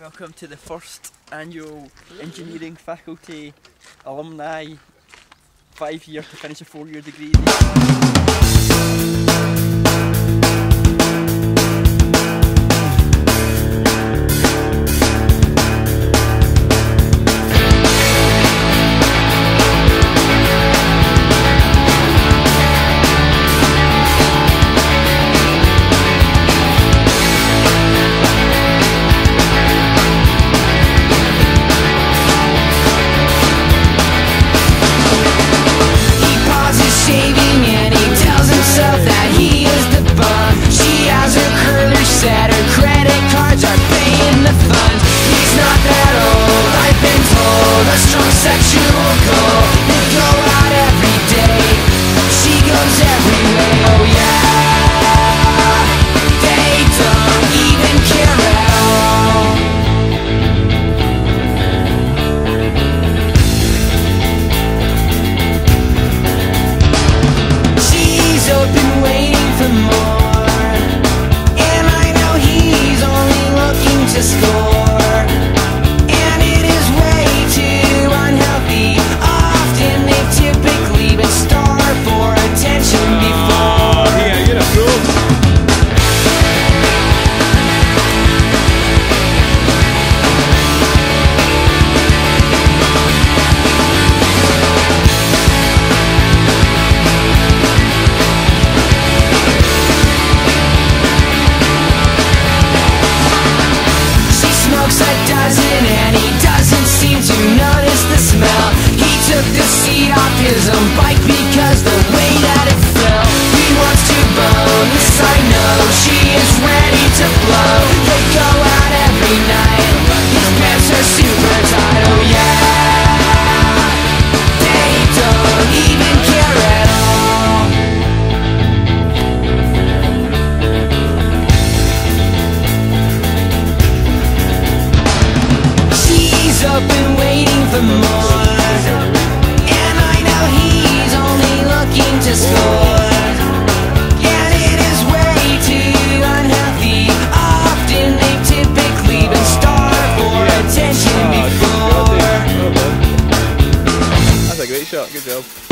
Welcome to the first annual engineering faculty alumni five year to finish a four year degree. disco. And I know he's only looking to score. And it is way too unhealthy. Often they've typically been starved for attention ah, before. That's a great shot, good job.